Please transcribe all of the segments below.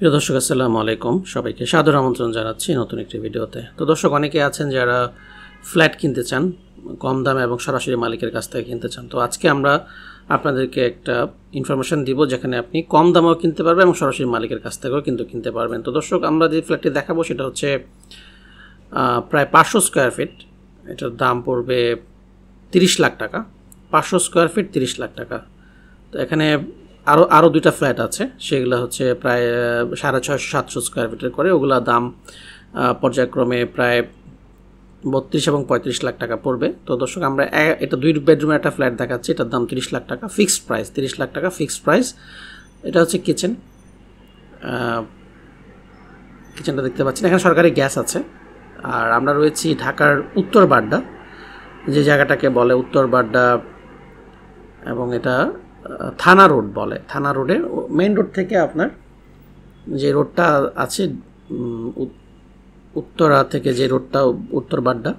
প্রিয় দর্শক, আসসালামু আলাইকুম। সবাইকে সাদর আমন্ত্রণ জানাচ্ছি নতুন একটি ভিডিওতে। তো দর্শক, অনেকে আছেন যারা ফ্ল্যাট কিনতে চান, কম দামে এবং সরাসরি মালিকের কাছ থেকে কিনতে চান। তো আজকে আমরা আপনাদেরকে একটা ইনফরমেশন দিব যেখানে আপনি কম দামেও কিনতে পারবেন এবং সরাসরি মালিকের কাছ থেকেও কিন্তু কিনতে পারবেন। তো দর্শক, আমরা যে ফ্ল্যাটটি দেখাবো সেটা হচ্ছে প্রায় পাঁচশো স্কোয়ার ফিট এটার দাম পড়বে তিরিশ লাখ টাকা। পাঁচশো স্কোয়ার ফিট তিরিশ লাখ টাকা। তো এখানে আরও আরও দুইটা ফ্ল্যাট আছে। সেগুলো হচ্ছে প্রায় সাড়ে ছয়শো সাতশো স্কোয়ার ফিটের করে। ওগুলা দাম পর্যায়ক্রমে প্রায় বত্রিশ এবং পঁয়ত্রিশ লাখ টাকা পড়বে। তো দর্শক, আমরা এটা দুই বেডরুমের একটা ফ্ল্যাট দেখাচ্ছি। এটার দাম তিরিশ লাখ টাকা ফিক্সড প্রাইস তিরিশ লাখ টাকা ফিক্সড প্রাইস এটা হচ্ছে কিচেন কিচেনটা দেখতে পাচ্ছেন। এখানে সরকারি গ্যাস আছে। আর আমরা রয়েছি ঢাকার উত্তর বাড্ডা। যে জায়গাটাকে বলে উত্তর বাড্ডা এবং এটা থানা রোড বলে, থানা রোডের মেন রোড থেকে আপনার যে রোডটা আছে উত্তরা থেকে যে রোডটা উত্তর বাড্ডা,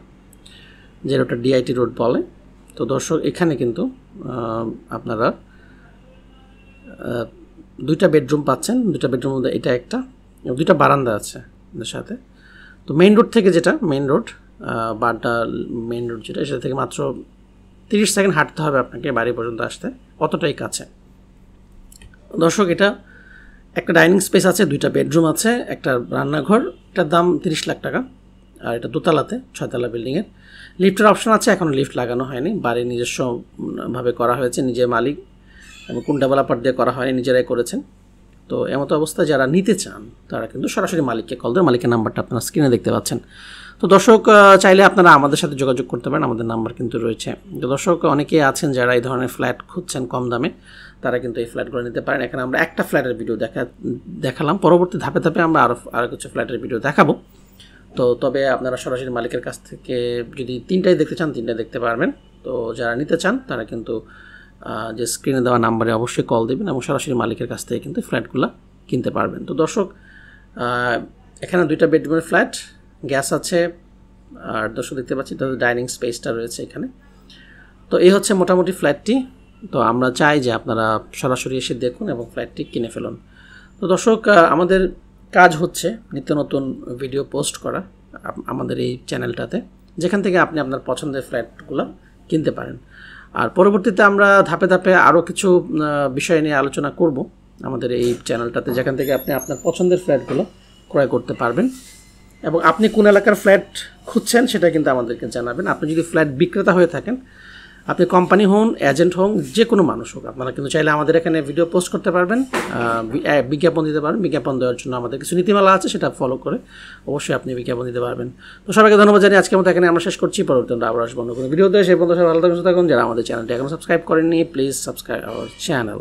যে রোডটা ডিআইটি রোড বলে, তো দর্শক, এখানে কিন্তু আপনারা দুইটা বেডরুম পাচ্ছেন, দুইটা বেডরুম মধ্যে এটা একটা দুইটা বারান্দা আছে সাথে। তো মেইন রোড থেকে যেটা main road Badda main road যেটা, সেটা থেকে মাত্র তিরিশ সেকেন্ড হাঁটতে হবে আপনাকে বাড়ি পর্যন্ত আসতে। অতটাই কাছে। দর্শক এটা একটা ডাইনিং স্পেস আছে দুইটা বেডরুম আছে একটা রান্নাঘর এটার দাম তিরিশ লাখ টাকা আর এটা দোতলাতে ছয়তলা বিল্ডিংয়ের। লিফটের অপশন আছে এখনও লিফট লাগানো হয়নি। বাড়ির নিজস্ব উম, ভাবে করা হয়েছে নিজের মালিক এবং কোন ডেভেলপার দিয়ে করা হয়নি নিজেরাই করেছেন। তো এমতো অবস্থায় যারা নিতে চান তারা কিন্তু সরাসরি মালিককে কল দেয় মালিকের নাম্বারটা আপনারা স্ক্রিনে দেখতে পাচ্ছেন। তো দর্শক চাইলে আপনারা আমাদের সাথে যোগাযোগ করতে পারেন। আমাদের নাম্বার কিন্তু রয়েছে। তো দর্শক, অনেকেই আছেন যারা এই ধরনের ফ্ল্যাট খুঁজছেন কম দামে। তারা কিন্তু এই ফ্ল্যাটগুলো নিতে পারেন। এখানে আমরা একটা ফ্ল্যাটের ভিডিও দেখা, দেখালাম। পরবর্তী ধাপে ধাপে আমরা আরও আরও কিছু ফ্ল্যাটের ভিডিও দেখাবো। তো তবে আপনারা সরাসরি মালিকের কাছ থেকে যদি তিনটাই দেখতে চান, তিনটাই দেখতে পারবেন। তো যারা নিতে চান, তারা কিন্তু যে স্ক্রিনে দেওয়া নাম্বারে অবশ্যই কল দেবেন এবং সরাসরি মালিকের কাছ থেকে কিন্তু ফ্ল্যাটগুলো কিনতে পারবেন। তো দর্শক এখানে দুইটা বেডরুমের ফ্ল্যাট গ্যাস আছে, আর দর্শক দেখতে পাচ্ছি তাদের ডাইনিং স্পেসটা রয়েছে এখানে। তো এই হচ্ছে মোটামুটি ফ্ল্যাটটি। তো আমরা চাই যে আপনারা সরাসরি এসে দেখুন এবং ফ্ল্যাটটি কিনে ফেলুন। তো দর্শক আমাদের কাজ হচ্ছে নিত্য নতুন ভিডিও পোস্ট করা আমাদের এই চ্যানেলটাতে, যেখান থেকে আপনি আপনার পছন্দের ফ্ল্যাটগুলো কিনতে পারেন। আর পরবর্তীতে আমরা ধাপে ধাপে আরও কিছু বিষয় নিয়ে আলোচনা করব আমাদের এই চ্যানেলটাতে, যেখান থেকে আপনি আপনার পছন্দের ফ্ল্যাটগুলো ক্রয় করতে পারবেন। এবং আপনি কোন এলাকার ফ্ল্যাট খুঁজছেন, সেটা কিন্তু আমাদেরকে জানাবেন। আপনি যদি ফ্ল্যাট বিক্রেতা হয়ে থাকেন, আপনি কোম্পানি হন এজেন্ট হন, যে কোনো মানুষ হোক, আপনারা কিন্তু চাইলে আমাদের এখানে ভিডিও পোস্ট করতে পারবেন বিজ্ঞাপন দিতে পারবেন। বিজ্ঞাপন দেওয়ার জন্য আমাদের কিছু নীতিমালা আছে, সেটা ফলো করে অবশ্যই আপনি বিজ্ঞাপন দিতে পারবেন। তো সবাইকে ধন্যবাদ জানিয়ে আজকে মতো এখানে আমরা শেষ করছি। পরবর্তী আবার আসব কোনো ভিডিওতে সেই পর্যন্ত সবাই ভালো থাকুন যারা আমাদের চ্যানেলটি এখন সাবস্ক্রাইব করেননি প্লিজ সাবস্ক্রাইব আওয়ার চ্যানেল